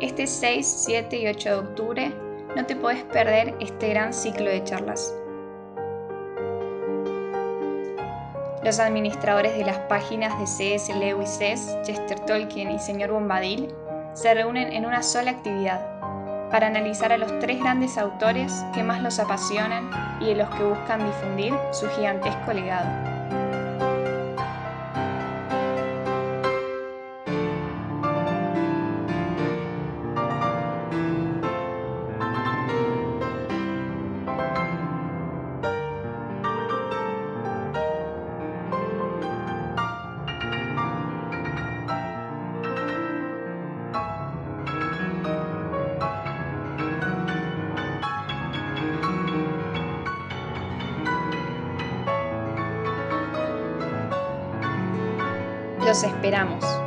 Este 6, 7 y 8 de octubre no te puedes perder este gran ciclo de charlas. Los administradores de las páginas de C.S. Lewis Chester Tolkien y Señor Bombadil se reúnen en una sola actividad para analizar a los tres grandes autores que más los apasionan y de los que buscan difundir su gigantesco legado. Los esperamos.